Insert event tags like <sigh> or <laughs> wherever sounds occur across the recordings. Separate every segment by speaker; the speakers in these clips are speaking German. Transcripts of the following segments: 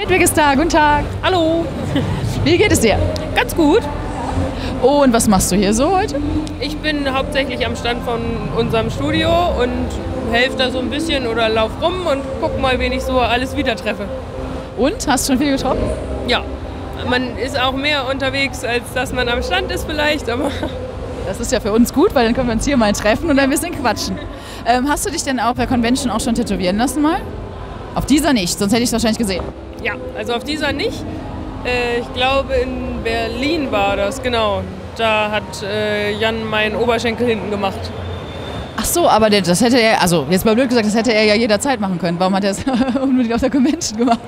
Speaker 1: Hedwiges Tag, guten Tag.
Speaker 2: Hallo.
Speaker 1: Wie geht es dir?
Speaker 2: Ganz gut.
Speaker 1: Und was machst du hier so heute?
Speaker 2: Ich bin hauptsächlich am Stand von unserem Studio und helfe da so ein bisschen oder lauf rum und guck mal, wen ich so alles wieder treffe.
Speaker 1: Und? Hast du schon viel getroffen?
Speaker 2: Ja. Man ist auch mehr unterwegs, als dass man am Stand ist vielleicht, aber <laughs>
Speaker 1: Das ist ja für uns gut, weil dann können wir uns hier mal treffen und ein bisschen quatschen. Ähm, hast du dich denn auch bei Convention auch schon tätowieren lassen mal? Auf dieser nicht, sonst hätte ich es wahrscheinlich gesehen.
Speaker 2: Ja, also auf dieser nicht. Äh, ich glaube, in Berlin war das, genau. Da hat äh, Jan meinen Oberschenkel hinten gemacht.
Speaker 1: Ach so, aber das hätte er, also jetzt mal blöd gesagt, das hätte er ja jederzeit machen können. Warum hat er es <laughs> unbedingt auf der Convention gemacht?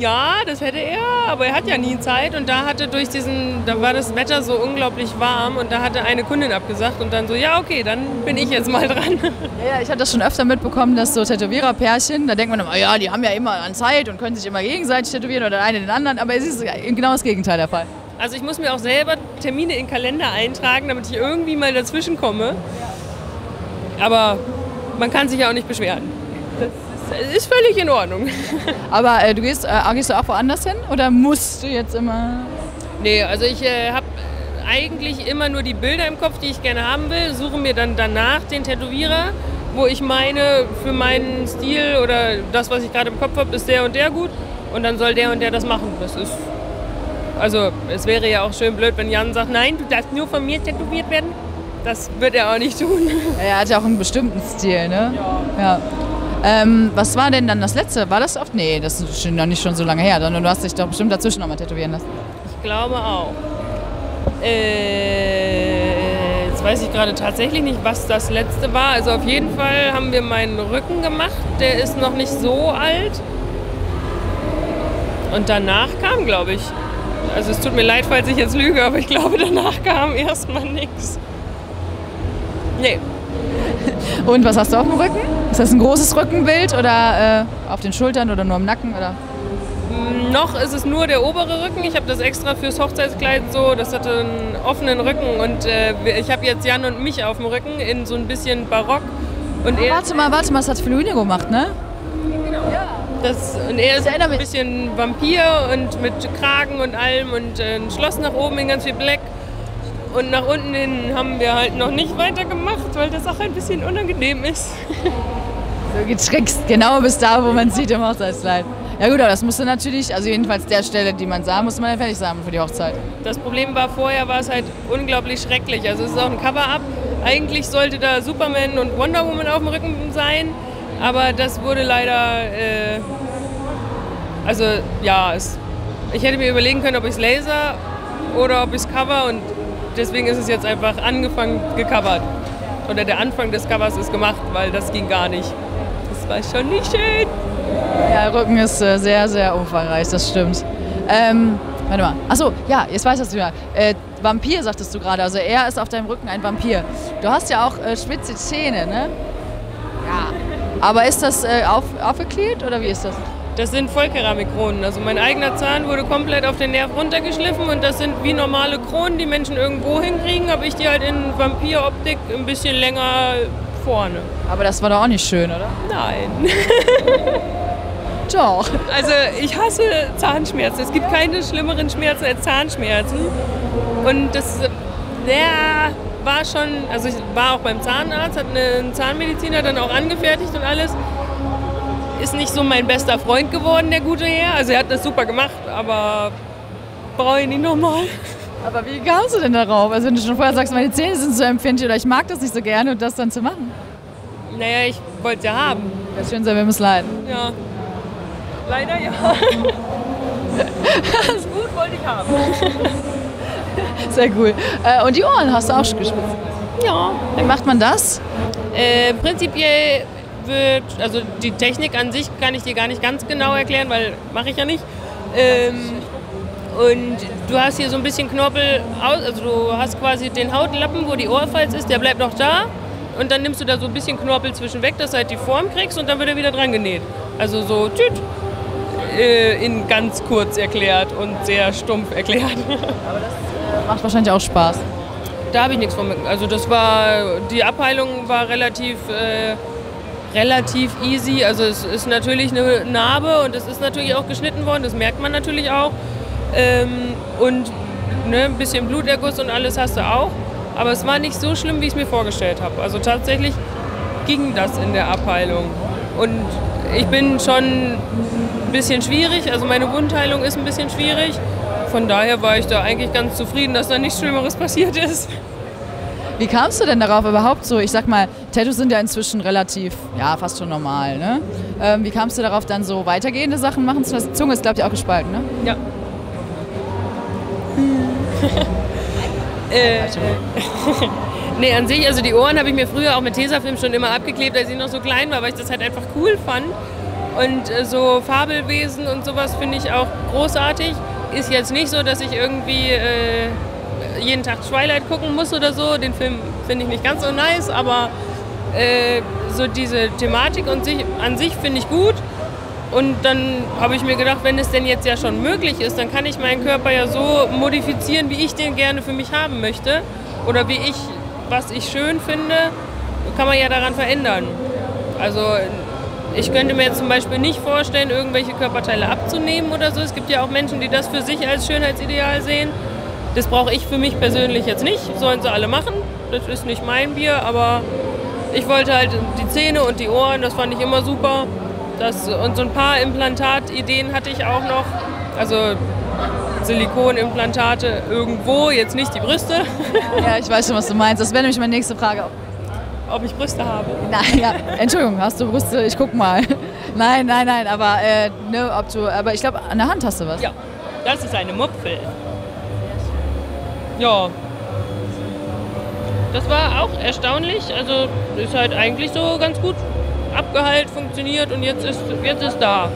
Speaker 2: Ja, das hätte er, aber er hat ja nie Zeit und da hatte durch diesen, da war das Wetter so unglaublich warm und da hatte eine Kundin abgesagt und dann so, ja okay, dann bin ich jetzt mal dran.
Speaker 1: Ja, ja, ich habe das schon öfter mitbekommen, dass so Tätowiererpärchen, da denkt man immer, ja, die haben ja immer an Zeit und können sich immer gegenseitig tätowieren oder der eine den anderen, aber es ist genau das Gegenteil der Fall.
Speaker 2: Also ich muss mir auch selber Termine in den Kalender eintragen, damit ich irgendwie mal dazwischen komme. Aber man kann sich ja auch nicht beschweren. Das ist, ist völlig in Ordnung. <laughs>
Speaker 1: Aber äh, du gehst, äh, gehst du auch woanders hin oder musst du jetzt immer...
Speaker 2: Nee, also ich äh, habe eigentlich immer nur die Bilder im Kopf, die ich gerne haben will, suche mir dann danach den Tätowierer, wo ich meine, für meinen Stil oder das, was ich gerade im Kopf habe, ist der und der gut und dann soll der und der das machen. Das ist also es wäre ja auch schön blöd, wenn Jan sagt, nein, du darfst nur von mir tätowiert werden. Das wird er auch nicht tun.
Speaker 1: Er hat ja auch einen bestimmten Stil, ne? Ja. Ähm, was war denn dann das letzte? War das oft? Nee, das ist noch nicht schon so lange her, sondern du hast dich doch bestimmt dazwischen nochmal tätowieren lassen.
Speaker 2: Ich glaube auch. Äh, jetzt weiß ich gerade tatsächlich nicht, was das letzte war. Also auf jeden Fall haben wir meinen Rücken gemacht. Der ist noch nicht so alt. Und danach kam, glaube ich. Also es tut mir leid, falls ich jetzt lüge, aber ich glaube, danach kam erstmal nichts. Nee, <laughs>
Speaker 1: Und was hast du auf dem Rücken? Ist das ein großes Rückenbild oder äh, auf den Schultern oder nur im Nacken? Oder?
Speaker 2: Noch ist es nur der obere Rücken. Ich habe das extra fürs Hochzeitskleid so. Das hatte einen offenen Rücken und äh, ich habe jetzt Jan und mich auf dem Rücken in so ein bisschen Barock. Und er,
Speaker 1: Warte mal, warte mal, das hat Fluine gemacht, ne?
Speaker 2: das, und er ist ein bisschen Vampir und mit Kragen und allem und äh, ein Schloss nach oben in ganz viel Black. Und nach unten hin haben wir halt noch nicht weitergemacht, weil das auch ein bisschen unangenehm ist.
Speaker 1: So getrickst, genau bis da, wo man sieht im Hochzeitskleid. Ja gut, aber das musste natürlich, also jedenfalls der Stelle, die man sah, musste man ja fertig sein für die Hochzeit.
Speaker 2: Das Problem war vorher, war es halt unglaublich schrecklich. Also es ist auch ein Cover-up. Eigentlich sollte da Superman und Wonder Woman auf dem Rücken sein, aber das wurde leider, äh, also ja, es, ich hätte mir überlegen können, ob ich es laser oder ob ich es cover und deswegen ist es jetzt einfach angefangen gecovert. Oder der Anfang des Covers ist gemacht, weil das ging gar nicht. Das war schon nicht schön.
Speaker 1: Ja, der Rücken ist äh, sehr, sehr umfangreich, das stimmt. Ähm, warte mal. Achso, ja, jetzt weiß ich das wieder. Äh, Vampir sagtest du gerade, also er ist auf deinem Rücken ein Vampir. Du hast ja auch äh, spitze Zähne, ne? Ja. Aber ist das äh, auf, aufgeklärt oder wie ist das?
Speaker 2: Das sind Vollkeramikkronen. Also mein eigener Zahn wurde komplett auf den Nerv runtergeschliffen und das sind wie normale Kronen, die Menschen irgendwo hinkriegen, habe ich die halt in Vampiroptik ein bisschen länger vorne.
Speaker 1: Aber das war doch auch nicht schön, oder?
Speaker 2: Nein. <laughs>
Speaker 1: Doch.
Speaker 2: Also ich hasse Zahnschmerzen. Es gibt keine schlimmeren Schmerzen als Zahnschmerzen. Und das der war schon, also ich war auch beim Zahnarzt, hat einen Zahnmediziner dann auch angefertigt und alles. Ist nicht so mein bester Freund geworden, der gute Herr. Also er hat das super gemacht, aber brauche ich nicht nochmal.
Speaker 1: Aber wie kamst du denn darauf? Also wenn du schon vorher sagst, meine Zähne sind so empfindlich oder ich mag das nicht so gerne und das dann zu machen.
Speaker 2: Naja, ich wollte es ja haben.
Speaker 1: Das schön sein, wir müssen leiden.
Speaker 2: Ja. Leider ja. <laughs> das gut wollte ich haben. <laughs>
Speaker 1: Sehr cool. Äh, und die Ohren hast du auch gespitzt.
Speaker 2: Ja.
Speaker 1: Wie macht man das?
Speaker 2: Äh, prinzipiell wird, also die Technik an sich kann ich dir gar nicht ganz genau erklären, weil mache ich ja nicht. Ähm, und du hast hier so ein bisschen Knorpel, aus, also du hast quasi den Hautlappen, wo die Ohrfalz ist, der bleibt noch da. Und dann nimmst du da so ein bisschen Knorpel zwischen weg, dass du halt die Form kriegst und dann wird er wieder dran genäht. Also so tüt, äh, in ganz kurz erklärt und sehr stumpf erklärt. <laughs>
Speaker 1: Macht wahrscheinlich auch Spaß.
Speaker 2: Da habe ich nichts von. Also das war, die Abheilung war relativ äh, relativ easy. Also es ist natürlich eine Narbe und es ist natürlich auch geschnitten worden, das merkt man natürlich auch. Ähm, und ne, ein bisschen Bluterguss und alles hast du auch. Aber es war nicht so schlimm, wie ich es mir vorgestellt habe. Also tatsächlich ging das in der Abheilung. Und ich bin schon ein bisschen schwierig, also meine Wundheilung ist ein bisschen schwierig. Von daher war ich da eigentlich ganz zufrieden, dass da nichts Schlimmeres passiert ist.
Speaker 1: Wie kamst du denn darauf überhaupt so? Ich sag mal, Tattoos sind ja inzwischen relativ, ja, fast schon normal, ne? Ähm, wie kamst du darauf, dann so weitergehende Sachen machen zu lassen? Die Zunge ist, glaube ich, auch gespalten, ne?
Speaker 2: Ja. <laughs> äh, <laughs> nee, an sich, also die Ohren habe ich mir früher auch mit Tesafilm schon immer abgeklebt, als ich noch so klein war, weil ich das halt einfach cool fand. Und äh, so Fabelwesen und sowas finde ich auch großartig. Ist jetzt nicht so, dass ich irgendwie äh, jeden Tag Twilight gucken muss oder so. Den Film finde ich nicht ganz so nice, aber äh, so diese Thematik und sich, an sich finde ich gut. Und dann habe ich mir gedacht, wenn es denn jetzt ja schon möglich ist, dann kann ich meinen Körper ja so modifizieren, wie ich den gerne für mich haben möchte. Oder wie ich, was ich schön finde, kann man ja daran verändern. Also ich könnte mir jetzt zum Beispiel nicht vorstellen, irgendwelche Körperteile abzunehmen oder so. Es gibt ja auch Menschen, die das für sich als Schönheitsideal sehen. Das brauche ich für mich persönlich jetzt nicht. Sollen sie alle machen. Das ist nicht mein Bier, aber ich wollte halt die Zähne und die Ohren, das fand ich immer super. Das, und so ein paar Implantatideen hatte ich auch noch. Also Silikonimplantate irgendwo, jetzt nicht die Brüste. <laughs>
Speaker 1: Ja, ich weiß schon, was du meinst. Das wäre nämlich meine nächste Frage.
Speaker 2: Ob ich Brüste habe?
Speaker 1: Nein, ja. Entschuldigung, hast du Brüste? Ich guck mal. Nein, nein, nein, aber äh, ne, ob du, aber ich glaube, an der Hand hast du was.
Speaker 2: Ja, das ist eine Mupfel. Ja. Das war auch erstaunlich. Also ist halt eigentlich so ganz gut abgeheilt, funktioniert und jetzt ist, jetzt ist da.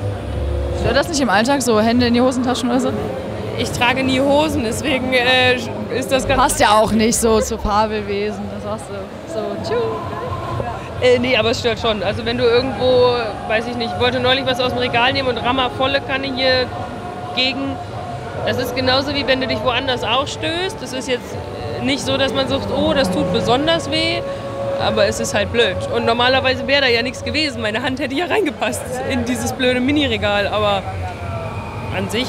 Speaker 1: Stört das nicht im Alltag, so Hände in die Hosentaschen oder so?
Speaker 2: Ich trage nie Hosen, deswegen äh, ist das ganz.
Speaker 1: Passt ja auch nicht so zu Fabelwesen. Das sagst du so, tschu.
Speaker 2: Äh, nee, aber es stört schon. Also wenn du irgendwo, weiß ich nicht, ich wollte neulich was aus dem Regal nehmen und rammer volle Kanne hier gegen. Das ist genauso wie wenn du dich woanders auch stößt. Das ist jetzt nicht so, dass man sagt, oh, das tut besonders weh, aber es ist halt blöd. Und normalerweise wäre da ja nichts gewesen. Meine Hand hätte ja reingepasst in dieses blöde Mini-Regal, aber an sich.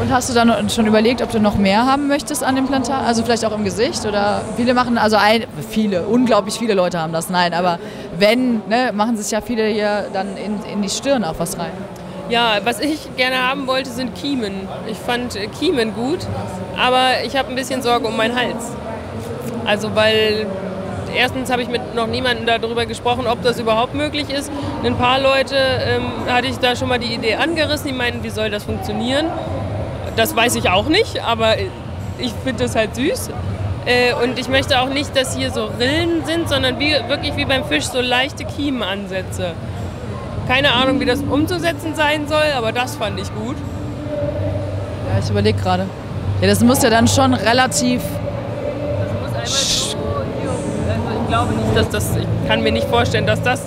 Speaker 1: Und hast du dann schon überlegt, ob du noch mehr haben möchtest an dem Plantar? Also vielleicht auch im Gesicht oder viele machen, also ein, viele, unglaublich viele Leute haben das, nein, aber wenn, ne, machen sich ja viele hier dann in, in die Stirn auch was rein.
Speaker 2: Ja, was ich gerne haben wollte, sind Kiemen. Ich fand äh, Kiemen gut, aber ich habe ein bisschen Sorge um meinen Hals. Also weil erstens habe ich mit noch niemandem darüber gesprochen, ob das überhaupt möglich ist. Ein paar Leute ähm, hatte ich da schon mal die Idee angerissen, die meinten, wie soll das funktionieren. Das weiß ich auch nicht, aber ich finde das halt süß. Äh, und ich möchte auch nicht, dass hier so Rillen sind, sondern wie, wirklich wie beim Fisch so leichte Kiemenansätze. Keine Ahnung, wie das umzusetzen sein soll, aber das fand ich gut.
Speaker 1: Ja, ich überlege gerade. Ja, das muss ja dann schon relativ.
Speaker 2: Das muss einmal so. Also ich glaube nicht, dass das. Ich kann mir nicht vorstellen, dass das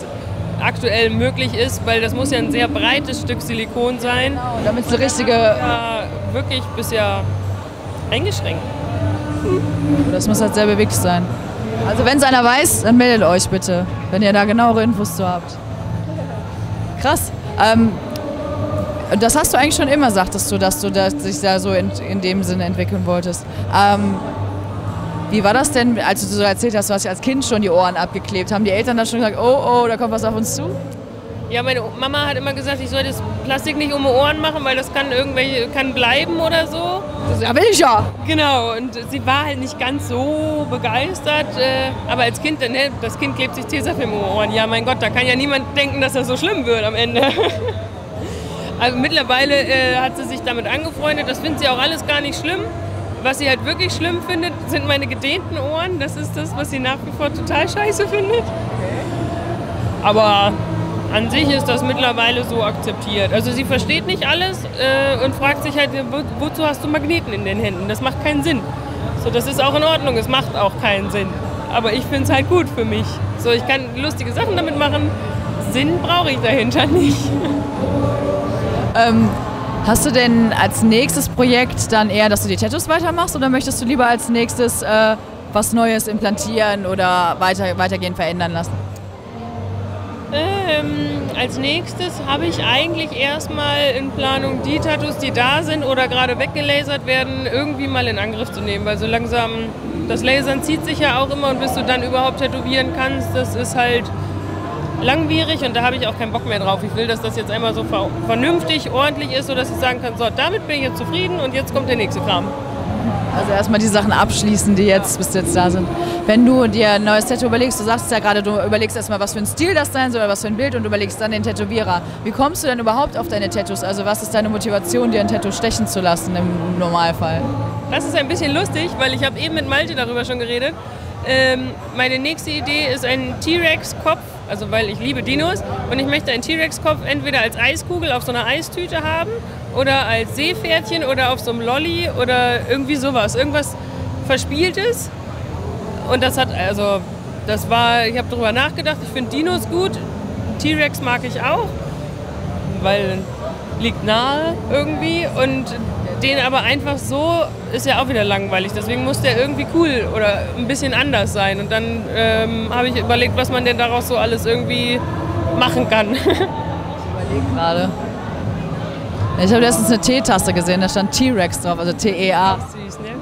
Speaker 2: aktuell möglich ist, weil das muss ja ein sehr breites Stück Silikon sein.
Speaker 1: Genau, damit es eine richtige.
Speaker 2: Ja, wirklich bisher eingeschränkt.
Speaker 1: Das muss halt sehr bewegt sein. Also wenn es einer weiß, dann meldet euch bitte, wenn ihr da genauere Infos zu habt. Krass. Ähm, das hast du eigentlich schon immer, sagtest du, dass du das, dich da so in, in dem Sinne entwickeln wolltest. Ähm, wie war das denn, als du so erzählt hast, du hast als Kind schon die Ohren abgeklebt? Haben die Eltern dann schon gesagt, oh, oh, da kommt was auf uns zu?
Speaker 2: Ja, meine Mama hat immer gesagt, ich soll das Plastik nicht um die Ohren machen, weil das kann irgendwelche kann bleiben oder so.
Speaker 1: Ja, will ich ja.
Speaker 2: Genau, und sie war halt nicht ganz so begeistert. Äh, aber als Kind, ne, das Kind klebt sich Tesafilm um die Ohren. Ja, mein Gott, da kann ja niemand denken, dass das so schlimm wird am Ende. <laughs> Also mittlerweile äh, hat sie sich damit angefreundet. Das findet sie auch alles gar nicht schlimm. Was sie halt wirklich schlimm findet, sind meine gedehnten Ohren. Das ist das, was sie nach wie vor total scheiße findet. Aber an sich ist das mittlerweile so akzeptiert. Also sie versteht nicht alles äh, und fragt sich halt, wo, wozu hast du Magneten in den Händen? Das macht keinen Sinn. So, das ist auch in Ordnung, es macht auch keinen Sinn. Aber ich finde es halt gut für mich. So, ich kann lustige Sachen damit machen. Sinn brauche ich dahinter <laughs> nicht.
Speaker 1: Ähm, hast du denn als nächstes Projekt dann eher, dass du die Tattoos weitermachst oder möchtest du lieber als nächstes äh, was Neues implantieren oder weiter, weitergehend verändern lassen?
Speaker 2: Ähm, als nächstes habe ich eigentlich erstmal in Planung die Tattoos, die da sind oder gerade weggelasert werden, irgendwie mal in Angriff zu nehmen. Weil so langsam, das Lasern zieht sich ja auch immer und bis du dann überhaupt tätowieren kannst, das ist halt langwierig und da habe ich auch keinen Bock mehr drauf. Ich will, dass das jetzt einmal so vernünftig, ordentlich ist, sodass ich sagen kann, so, damit bin ich jetzt zufrieden und jetzt kommt der nächste Kram.
Speaker 1: Also erstmal die Sachen abschließen, die jetzt bis jetzt da sind. Wenn du dir ein neues Tattoo überlegst, du sagst ja gerade, du überlegst erstmal, was für ein Stil das sein soll was für ein Bild und überlegst dann den Tätowierer. Wie kommst du denn überhaupt auf deine Tattoos? Also was ist deine Motivation, dir ein Tattoo stechen zu lassen im Normalfall?
Speaker 2: Das ist ein bisschen lustig, weil ich habe eben mit Malte darüber schon geredet. Ähm, meine nächste Idee ist ein T-Rex-Kopf, also weil ich liebe Dinos und ich möchte einen T-Rex-Kopf entweder als Eiskugel auf so einer Eistüte haben oder als Seepferdchen oder auf so einem Lolly oder irgendwie sowas. Irgendwas Verspieltes. Und das hat, also, das war, ich habe darüber nachgedacht, ich finde Dinos gut. T-Rex mag ich auch, weil liegt nahe irgendwie und den aber einfach so ist ja auch wieder langweilig. Deswegen muss der irgendwie cool oder ein bisschen anders sein. Und dann ähm, habe ich überlegt, was man denn daraus so alles irgendwie machen kann. <laughs> ich überlege
Speaker 1: gerade. Ich habe letztens eine T-Taste gesehen, da stand T-Rex drauf, also T-E-A. Süß, ne? Ja.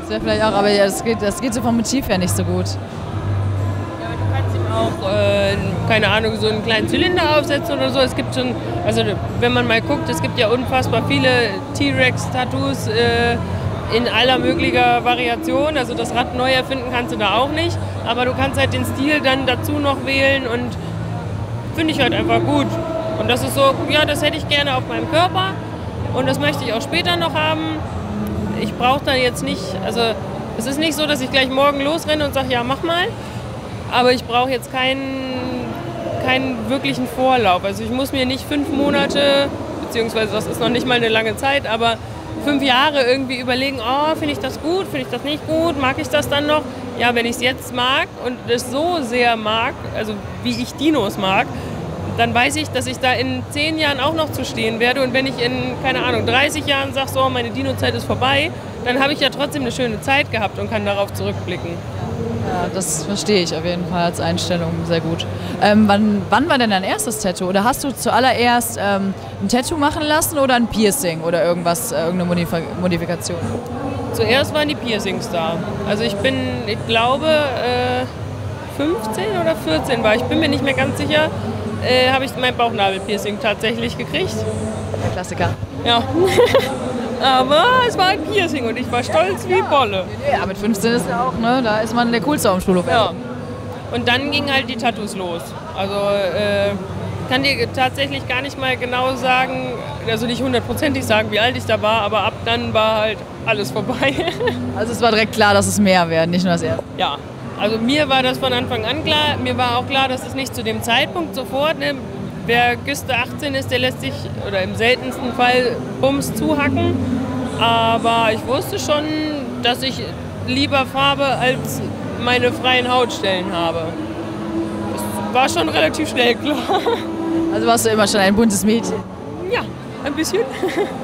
Speaker 1: Das wäre vielleicht auch, aber ja, das, geht, das geht so vom Motiv her nicht so gut.
Speaker 2: Ja, du kannst ihm auch, äh, keine Ahnung, so einen kleinen Zylinder aufsetzen oder so. Es gibt schon, also wenn man mal guckt, es gibt ja unfassbar viele T-Rex-Tattoos äh, in aller möglicher Variation. Also das Rad neu erfinden kannst du da auch nicht. Aber du kannst halt den Stil dann dazu noch wählen und finde ich halt einfach gut. Und das ist so, ja, das hätte ich gerne auf meinem Körper und das möchte ich auch später noch haben. Ich brauche dann jetzt nicht, also es ist nicht so, dass ich gleich morgen losrenne und sage, ja, mach mal. Aber ich brauche jetzt keinen, keinen wirklichen Vorlauf. Also ich muss mir nicht fünf Monate, beziehungsweise das ist noch nicht mal eine lange Zeit, aber fünf Jahre irgendwie überlegen, oh, finde ich das gut, finde ich das nicht gut, mag ich das dann noch? Ja, wenn ich es jetzt mag und es so sehr mag, also wie ich Dinos mag, dann weiß ich, dass ich da in zehn Jahren auch noch zu stehen werde. Und wenn ich in, keine Ahnung, 30 Jahren sage, so, meine Dino-Zeit ist vorbei, dann habe ich ja trotzdem eine schöne Zeit gehabt und kann darauf zurückblicken.
Speaker 1: Ja, das verstehe ich auf jeden Fall als Einstellung sehr gut. Ähm, wann, wann war denn dein erstes Tattoo? Oder hast du zuallererst ähm, ein Tattoo machen lassen oder ein Piercing oder irgendwas, äh, irgendeine Modif Modifikation?
Speaker 2: Zuerst waren die Piercings da. Also ich bin, ich glaube, äh, 15 oder 14 war. Ich bin mir nicht mehr ganz sicher äh, habe ich mein Bauchnabelpiercing tatsächlich gekriegt.
Speaker 1: Der Klassiker.
Speaker 2: Ja. <laughs> Aber es war ein Piercing und ich war stolz wie Bolle.
Speaker 1: Ja, mit 15 ist ja auch, ne? Da ist man der Coolste auf dem Schulhof.
Speaker 2: Ja. Und dann gingen halt die Tattoos los. Also äh, kann dir tatsächlich gar nicht mal genau sagen, also nicht hundertprozentig sagen, wie alt ich da war, aber ab dann war halt alles vorbei. <laughs>
Speaker 1: also es war direkt klar, dass es mehr werden, nicht nur das erste.
Speaker 2: Ja, also mir war das von Anfang an klar. Mir war auch klar, dass es nicht zu dem Zeitpunkt sofort, ne, wer Güste 18 ist, der lässt sich oder im seltensten Fall Bums zuhacken. Aber ich wusste schon, dass ich lieber Farbe als meine freien Hautstellen habe. Das war schon relativ schnell klar. <laughs>
Speaker 1: Also warst du immer schon ein buntes Mädchen?
Speaker 2: Ja, ein bisschen. <laughs>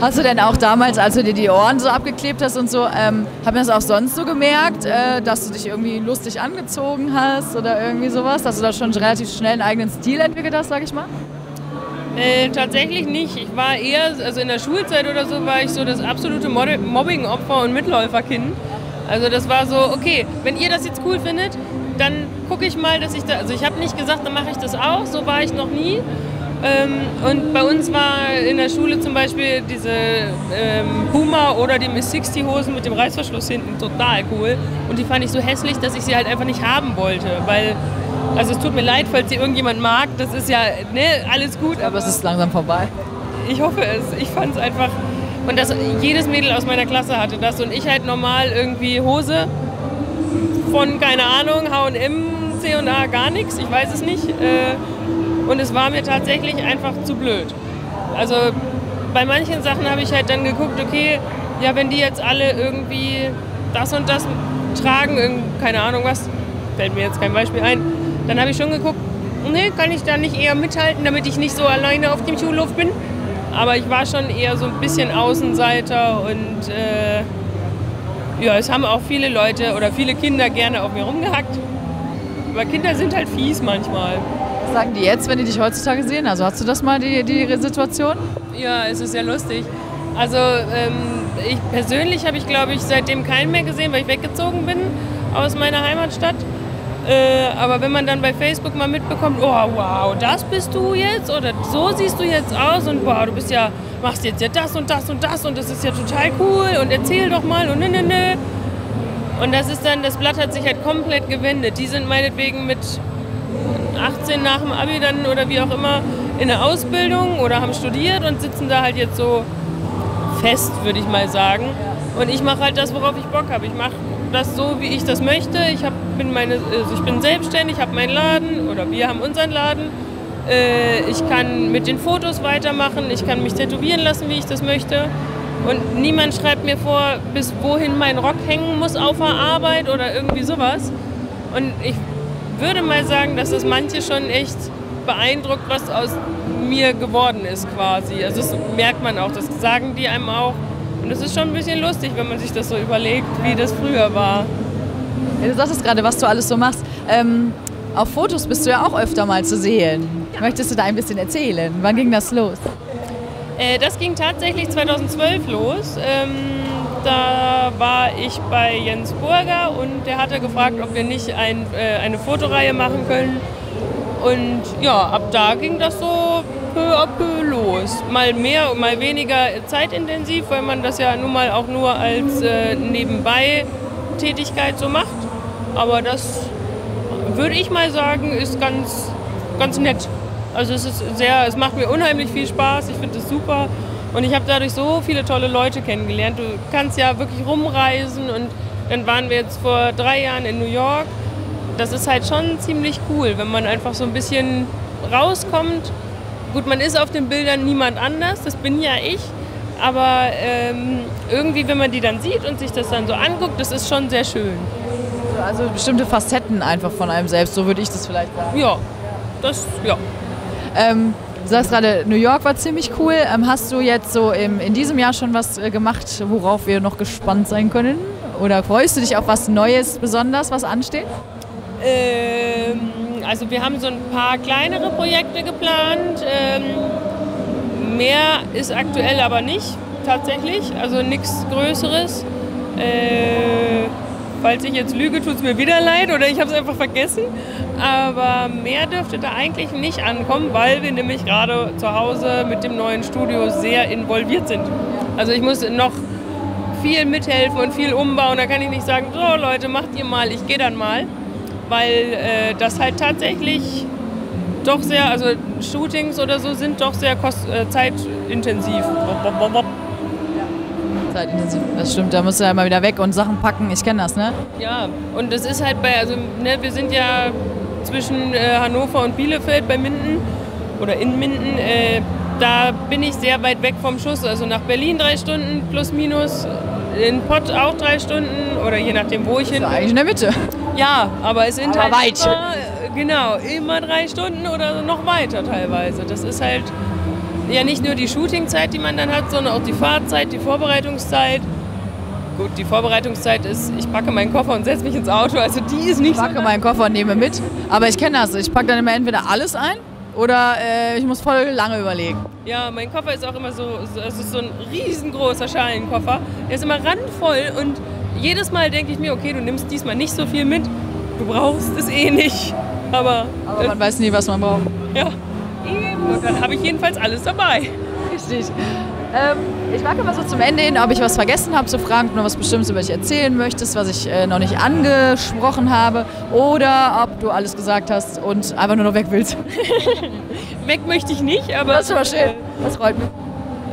Speaker 1: Hast du denn auch damals, als du dir die Ohren so abgeklebt hast und so, ähm, hat man das auch sonst so gemerkt, äh, dass du dich irgendwie lustig angezogen hast oder irgendwie sowas? Dass du da schon relativ schnell einen eigenen Stil entwickelt hast, sag ich mal?
Speaker 2: Äh, tatsächlich nicht. Ich war eher, also in der Schulzeit oder so, war ich so das absolute Mobbing-Opfer und Mitläuferkind. Also das war so, okay, wenn ihr das jetzt cool findet, dann gucke ich mal, dass ich da, also ich habe nicht gesagt, dann mache ich das auch, so war ich noch nie. Ähm, und bei uns war in der Schule zum Beispiel diese ähm, Puma oder die Miss 60 Hosen mit dem Reißverschluss hinten total cool. Und die fand ich so hässlich, dass ich sie halt einfach nicht haben wollte. Weil, also es tut mir leid, falls sie irgendjemand mag, das ist ja ne, alles gut.
Speaker 1: Aber, aber es ist langsam vorbei.
Speaker 2: Ich hoffe es. Ich fand es einfach. Und das, jedes Mädel aus meiner Klasse hatte das. Und ich halt normal irgendwie Hose von, keine Ahnung, HM, C&A, gar nichts. Ich weiß es nicht. Äh, und es war mir tatsächlich einfach zu blöd. Also bei manchen Sachen habe ich halt dann geguckt, okay, ja, wenn die jetzt alle irgendwie das und das tragen, keine Ahnung was, fällt mir jetzt kein Beispiel ein, dann habe ich schon geguckt, nee, kann ich da nicht eher mithalten, damit ich nicht so alleine auf dem Schulhof bin. Aber ich war schon eher so ein bisschen Außenseiter und äh, ja, es haben auch viele Leute oder viele Kinder gerne auf mir rumgehackt. Aber Kinder sind halt fies manchmal.
Speaker 1: Was sagen die jetzt, wenn die dich heutzutage sehen? Also hast du das mal, die, die Situation?
Speaker 2: Ja, es ist sehr lustig. Also ähm, ich persönlich habe ich, glaube ich, seitdem keinen mehr gesehen, weil ich weggezogen bin aus meiner Heimatstadt. Äh, aber wenn man dann bei Facebook mal mitbekommt, oh wow, das bist du jetzt oder so siehst du jetzt aus und wow, du bist ja, machst jetzt ja das und das und das und das ist ja total cool und erzähl doch mal und ne, ne, ne. Und das ist dann, das Blatt hat sich halt komplett gewendet. Die sind meinetwegen mit 18 nach dem Abi dann oder wie auch immer in der Ausbildung oder haben studiert und sitzen da halt jetzt so fest, würde ich mal sagen. Und ich mache halt das, worauf ich Bock habe. Ich mache das so, wie ich das möchte. Ich, hab, bin, meine, also ich bin selbstständig, habe meinen Laden oder wir haben unseren Laden. Äh, ich kann mit den Fotos weitermachen, ich kann mich tätowieren lassen, wie ich das möchte. Und niemand schreibt mir vor, bis wohin mein Rock hängen muss auf der Arbeit oder irgendwie sowas. Und ich würde mal sagen, dass das manche schon echt beeindruckt, was aus mir geworden ist quasi. Also das merkt man auch, das sagen die einem auch. Und es ist schon ein bisschen lustig, wenn man sich das so überlegt, wie das früher war.
Speaker 1: Ja, du sagtest gerade, was du alles so machst. Ähm, auf Fotos bist du ja auch öfter mal zu sehen. Ja. Möchtest du da ein bisschen erzählen? Wann ging das los?
Speaker 2: Äh, das ging tatsächlich 2012 los. Ähm, da war ich bei Jens Burger und der hatte gefragt, ob wir nicht ein, äh, eine Fotoreihe machen können. Und ja, ab da ging das so peu à peu los. Mal mehr mal weniger zeitintensiv, weil man das ja nun mal auch nur als äh, Nebenbei-Tätigkeit so macht. Aber das würde ich mal sagen, ist ganz, ganz nett. Also es ist sehr, es macht mir unheimlich viel Spaß. Ich finde es super. Und ich habe dadurch so viele tolle Leute kennengelernt. Du kannst ja wirklich rumreisen und dann waren wir jetzt vor drei Jahren in New York. Das ist halt schon ziemlich cool, wenn man einfach so ein bisschen rauskommt Gut, man ist auf den Bildern niemand anders, das bin ja ich. Aber ähm, irgendwie, wenn man die dann sieht und sich das dann so anguckt, das ist schon sehr schön.
Speaker 1: Also bestimmte Facetten einfach von einem selbst, so würde ich das vielleicht sagen.
Speaker 2: Ja, das, ja.
Speaker 1: Ähm, du sagst gerade, New York war ziemlich cool. Ähm, hast du jetzt so im, in diesem Jahr schon was äh, gemacht, worauf wir noch gespannt sein können? Oder freust du dich auf was Neues besonders, was ansteht?
Speaker 2: Ähm also wir haben so ein paar kleinere Projekte geplant. Ähm, mehr ist aktuell aber nicht tatsächlich, also nichts Größeres. Äh, falls ich jetzt lüge, tut es mir wieder leid oder ich habe es einfach vergessen. Aber mehr dürfte da eigentlich nicht ankommen, weil wir nämlich gerade zu Hause mit dem neuen Studio sehr involviert sind. Also ich muss noch viel mithelfen und viel umbauen. Da kann ich nicht sagen, so Leute, macht ihr mal, ich gehe dann mal weil äh, das halt tatsächlich doch sehr, also Shootings oder so sind doch sehr kost äh, zeitintensiv.
Speaker 1: Zeitintensiv, das stimmt. Da musst du ja mal wieder weg und Sachen packen. Ich kenne das, ne?
Speaker 2: Ja, und es ist halt bei, also ne, wir sind ja zwischen äh, Hannover und Bielefeld bei Minden oder in Minden. Äh, da bin ich sehr weit weg vom Schuss. Also nach Berlin drei Stunden plus minus, in Pott auch drei Stunden oder je nachdem, wo ich hin.
Speaker 1: eigentlich in der Mitte.
Speaker 2: Ja, aber es sind
Speaker 1: aber
Speaker 2: halt
Speaker 1: weit.
Speaker 2: Immer, genau, immer drei Stunden oder noch weiter teilweise. Das ist halt ja nicht nur die Shootingzeit, die man dann hat, sondern auch die Fahrzeit, die Vorbereitungszeit. Gut, die Vorbereitungszeit ist, ich packe meinen Koffer und setze mich ins Auto, also die ist nicht
Speaker 1: Ich packe
Speaker 2: so
Speaker 1: meinen Koffer und nehme mit. Aber ich kenne das. Ich packe dann immer entweder alles ein oder äh, ich muss voll lange überlegen.
Speaker 2: Ja, mein Koffer ist auch immer so, es ist so ein riesengroßer Schalenkoffer. Der ist immer randvoll und jedes Mal denke ich mir, okay, du nimmst diesmal nicht so viel mit, du brauchst es eh nicht. Aber,
Speaker 1: Aber man äh, weiß nie, was man braucht.
Speaker 2: Ja. Und dann habe ich jedenfalls alles dabei.
Speaker 1: Richtig. Ähm, ich mag aber so zum Ende hin, ob ich was vergessen habe zu fragen, ob du noch was Bestimmtes über dich erzählen möchtest, was ich äh, noch nicht angesprochen habe, oder ob du alles gesagt hast und einfach nur noch weg willst. <laughs>
Speaker 2: weg möchte ich nicht, aber.
Speaker 1: Das ist aber schön. Das freut mich.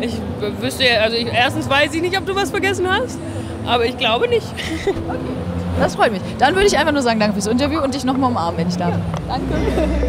Speaker 2: Ich wüsste, also ich, erstens weiß ich nicht, ob du was vergessen hast. Aber ich glaube nicht. <laughs>
Speaker 1: Okay. Das freut mich. Dann würde ich einfach nur sagen, danke fürs Interview und dich nochmal umarmen, wenn ich darf. Ja, danke.